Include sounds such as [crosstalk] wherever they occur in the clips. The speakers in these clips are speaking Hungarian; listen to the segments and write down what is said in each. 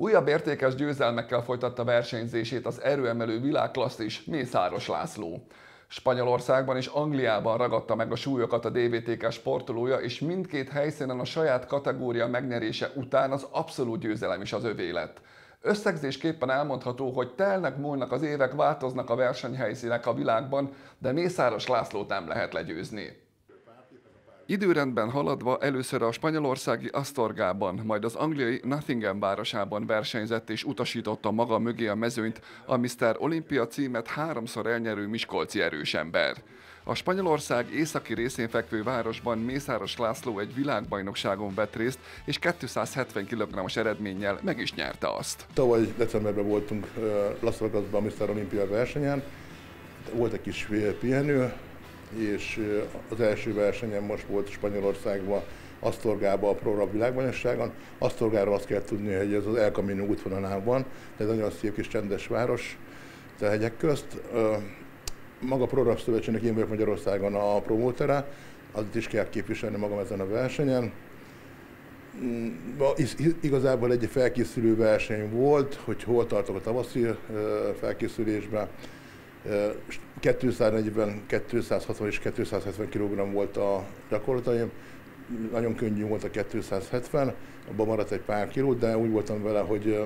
Újabb értékes győzelmekkel folytatta versenyzését az erőemelő világklasszis Mészáros László. Spanyolországban és Angliában ragadta meg a súlyokat a DVTK sportolója, és mindkét helyszínen a saját kategória megnyerése után az abszolút győzelem is az övé lett. Összegzésképpen elmondható, hogy telnek múlnak az évek, változnak a versenyhelyszínek a világban, de Mészáros Lászlót nem lehet legyőzni. Időrendben haladva először a spanyolországi Astorgában, majd az angliai Nottingham városában versenyzett és utasította maga mögé a mezőnyt a Mr. Olympia címet háromszor elnyerő Miskolci erősember. A Spanyolország északi részén fekvő városban Mészáros László egy világbajnokságon vett részt, és 270 kg-os eredménnyel meg is nyerte azt. Tavaly decemberben voltunk Las Vegasban a Mr. Olympia versenyen, volt egy kis pihenő, és az első versenyen most volt Spanyolországban, Asztorgában a program világbajnokságon. Asztorgáról azt kell tudni, hogy ez az El Camino útvonalán van, egy nagyon szép kis csendes város, a hegyek közt. Maga a Program Szövetségnek én vagyok Magyarországon a promótere, azt is kell képviselni magam ezen a versenyen. Mm, igazából egy felkészülő verseny volt, hogy hol tartok a tavaszi felkészülésben. 240, 260 és 270 kg volt a gyakorlataim, nagyon könnyű volt a 270, abban maradt egy pár kiló, de úgy voltam vele, hogy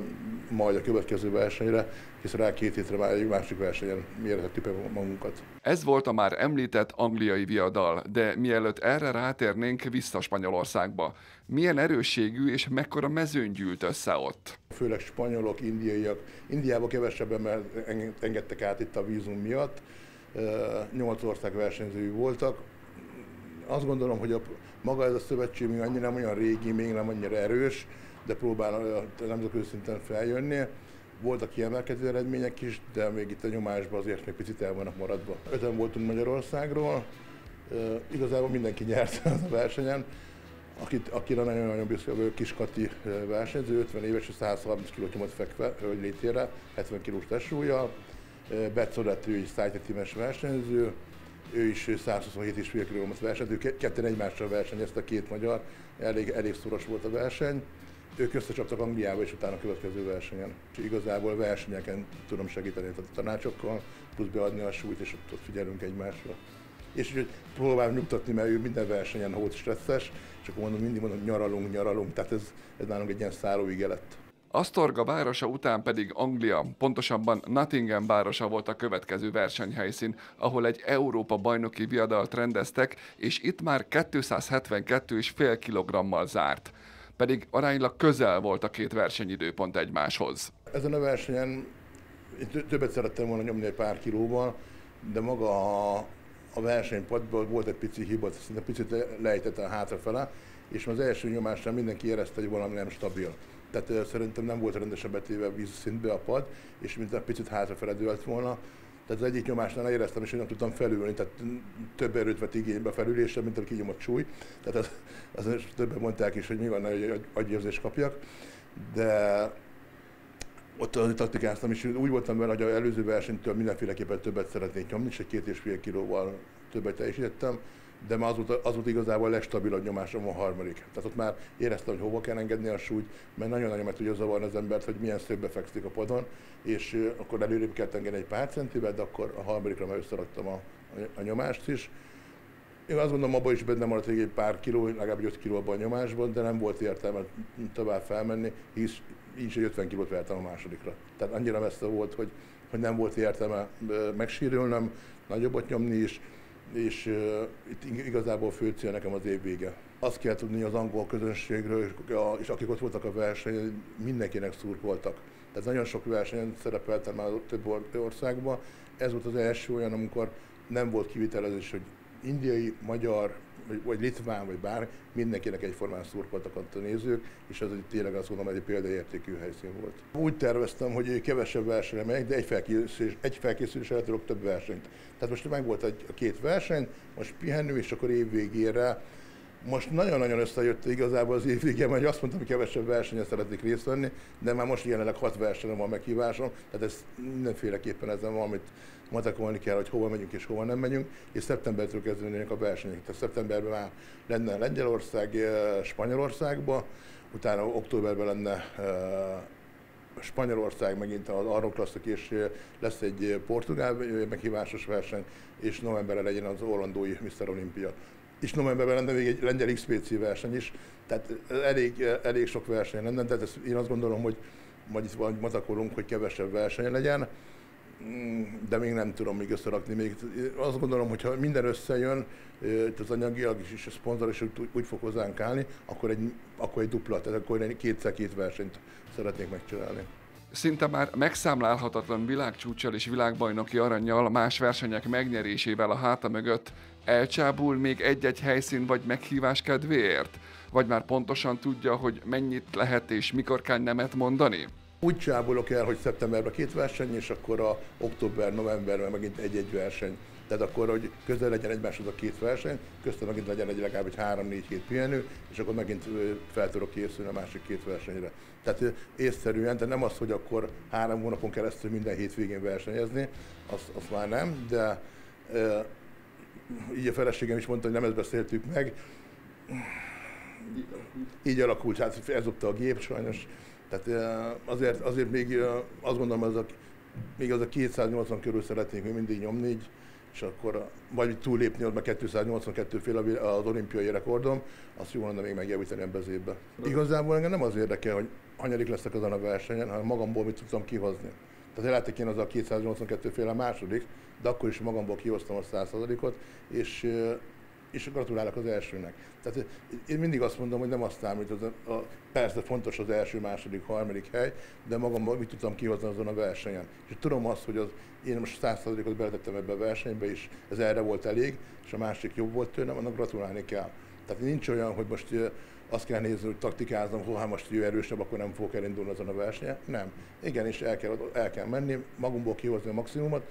majd a következő versenyre, hisz rá két hétre már egy másik versenyen mérhettük magunkat. Ez volt a már említett angliai viadal, de mielőtt erre rátérnénk vissza Spanyolországba. Milyen erősségű és mekkora mezőn gyűlt össze ott? Főleg spanyolok, indiaiak. Indiában kevesebben engedtek át itt a vízum miatt. Nyolc ország versenyzői voltak, azt gondolom, hogy a, maga ez a szövetség még annyira nem olyan régi, még nem annyira erős, de próbál a nemzetközi szinten feljönni. Voltak kiemelkedő eredmények is, de még itt a nyomásban azért még picit el vannak maradva. Öten voltunk Magyarországról, igazából mindenki nyert [laughs] a versenyen, akit, akire nagyon-nagyon büszke vagyok, Kiskati versenyző, 50 éves, 130 kg nyomott fekve, hölgy létére, 70 kg testsúlyjal. Betszorett, ő is versenyző, ő is 127,5 km versenyt, ketten egymással versenyeztek, a két magyar, elég, elég szoros volt a verseny. Ők összecsaptak Angliába és utána a következő versenyen. És igazából versenyeken tudom segíteni a tanácsokkal, plusz beadni a súlyt, és ott, ott figyelünk egymásra. És úgy próbálom nyugtatni, mert ő minden versenyen hót stresszes, és akkor mondom, mindig mondom, nyaralunk, nyaralunk, tehát ez, ez nálunk egy ilyen szállóige lett. Astorga városa után pedig Anglia, pontosabban Nottingham városa volt a következő versenyhelyszín, ahol egy Európa bajnoki viadalt rendeztek, és itt már 272,5 kg zárt. Pedig aránylag közel volt a két versenyidőpont egymáshoz. Ezen a versenyen többet szerettem volna nyomni egy pár kilóval, de maga a, a versenypadban volt egy pici hiba, szinte picit lejtette a hátrafele, és az első nyomásnál mindenki érezte, hogy valami nem stabil tehát szerintem nem volt rendesen betéve vízszintbe a pad, és mint egy picit hátrafele dőlt volna. Tehát az egyik nyomásnál éreztem, és nem tudtam felülni, tehát több erőt vett igénybe a felülésre, mint a kinyomott súly. Tehát az, az többen mondták is, hogy mi van, hogy agyérzést kapjak. De ott az taktikáztam, és úgy voltam vele, hogy az előző versenytől mindenféleképpen többet szeretnék nyomni, és egy két és fél kilóval többet teljesítettem de már az volt, az volt igazából legstabilabb nyomásom a harmadik. Tehát ott már éreztem, hogy hova kell engedni a súlyt, mert nagyon-nagyon meg tudja zavarni az embert, hogy milyen szögbe fekszik a padon, és akkor előrébb kell engedni egy pár centivel, de akkor a harmadikra már összeraktam a, a nyomást is. Én azt gondolom, abban is benne maradt egy pár kiló, legalább 5 kiló abban a nyomásban, de nem volt értelme tovább felmenni, hisz így 50 kilót vertem a másodikra. Tehát annyira messze volt, hogy, hogy nem volt értelme megsírülnöm, nagyobbat nyomni is, és uh, itt igazából fő cél nekem az év vége. Azt kell tudni az angol közönségről, és akik ott voltak a versenyen, mindenkinek szurkoltak. Tehát nagyon sok versenyen szerepeltem már több országban. Ez volt az első olyan, amikor nem volt kivitelezés, hogy indiai, magyar, vagy, litván, vagy bár, mindenkinek egyformán szurkoltak a nézők, és ez egy, tényleg azt mondom, egy példaértékű helyszín volt. Úgy terveztem, hogy kevesebb versenyre megyek, de egy felkészülés, egy felkészülés előtt tudok több versenyt. Tehát most meg volt a két verseny, most pihenő, és akkor év végére most nagyon-nagyon összejött igazából az év végén, mert azt mondtam, hogy kevesebb versenyen szeretnék részt venni, de már most jelenleg hat versenyen van meghívásom, tehát ez mindenféleképpen ezen van, amit matekolni kell, hogy hova megyünk és hova nem megyünk, és szeptembertől kezdődnek a versenyek. Tehát szeptemberben már lenne Lengyelország, eh, Spanyolországba, utána októberben lenne eh, Spanyolország megint az arroklasztok, és lesz egy portugál meghívásos verseny, és novemberre legyen az orlandói Mr. Olympia. És novemberben lenne még egy lengyel XPC verseny is, tehát elég, elég sok verseny lenne, tehát ezt én azt gondolom, hogy majd itt matakolunk, hogy kevesebb verseny legyen, mm, de még nem tudom még összerakni. Még azt gondolom, hogy ha minden összejön, az anyagilag is, és a szponzor is úgy, úgy fog hozzánk állni, akkor egy, akkor egy dupla, tehát akkor egy kétszer két versenyt szeretnék megcsinálni. Szinte már megszámlálhatatlan világcsúcsal és világbajnoki aranyjal, más versenyek megnyerésével a háta mögött elcsábul még egy-egy helyszín vagy meghívás kedvéért? Vagy már pontosan tudja, hogy mennyit lehet és mikor kell nemet mondani? Úgy csábulok el, hogy szeptemberben két verseny, és akkor a október-novemberben megint egy-egy verseny. Tehát akkor, hogy közel legyen egymáshoz a két verseny, köztem megint legyen egy legalább egy három-négy hét pihenő, és akkor megint fel tudok készülni a másik két versenyre. Tehát észszerűen, de nem az, hogy akkor három hónapon keresztül minden hétvégén versenyezni, azt, azt már nem, de e, így a feleségem is mondta, hogy nem ezt beszéltük meg. Így alakult, hát ez a gép sajnos. Tehát azért, azért még azt gondolom, az a, még az a 280 körül szeretnénk még mindig nyomni, így, és akkor vagy túllépni, ott meg 282 fél az olimpiai rekordom, azt jó lenne még megjavítani ebbe az évbe. Igazából engem nem az érdekel, hogy hanyadik leszek azon a versenyen, hanem magamból mit tudtam kihozni. Tehát lehet, hogy én az a 282 fél a második, de akkor is magamból kihoztam a 100%-ot, és és gratulálok az elsőnek. Tehát én mindig azt mondom, hogy nem azt számít, az a, a, persze fontos az első, második, harmadik hely, de magamban mit tudtam kihozni azon a versenyen. És tudom azt, hogy az, én most százszerzalékot beletettem ebbe a versenybe, és ez erre volt elég, és a másik jobb volt tőlem, annak gratulálni kell. Tehát nincs olyan, hogy most azt kell nézni, hogy taktikázom, hogy ha most ő erősebb, akkor nem fogok elindulni azon a versenyen. Nem. Igen, és el kell, el kell menni, magunkból kihozni a maximumot,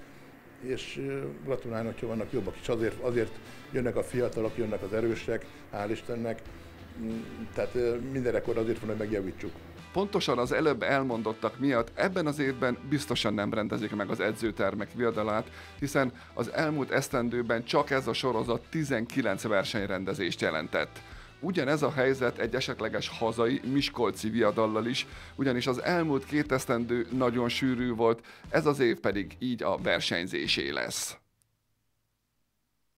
és gratulálni, hogyha vannak jobbak is. Azért, azért jönnek a fiatalok, jönnek az erősek, hál' Istennek. Mm, tehát minden rekord azért van, hogy megjavítsuk. Pontosan az előbb elmondottak miatt ebben az évben biztosan nem rendezik meg az edzőtermek viadalát, hiszen az elmúlt esztendőben csak ez a sorozat 19 versenyrendezést jelentett. Ugyanez a helyzet egy esetleges hazai Miskolci viadallal is, ugyanis az elmúlt két esztendő nagyon sűrű volt, ez az év pedig így a versenyzésé lesz.